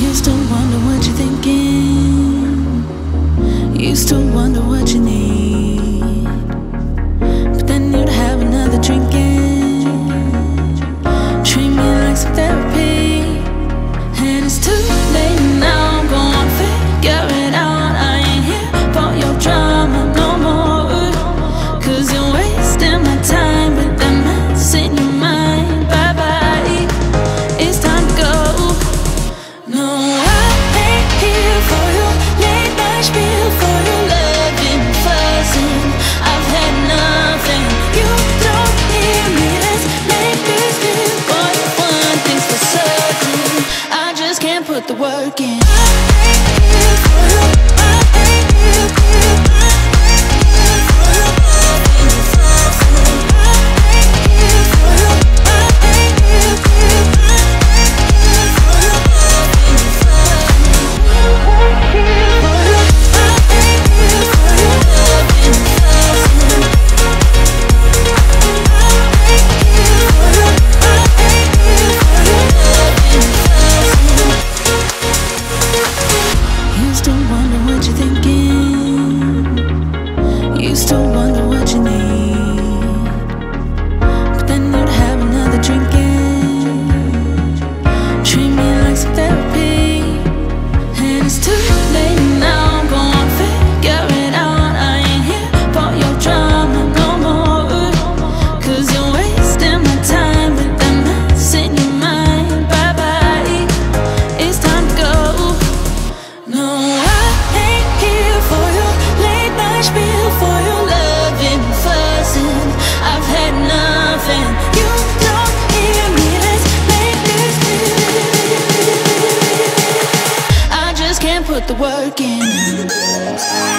You still wonder what you're thinking. You still wonder what you need. again. working.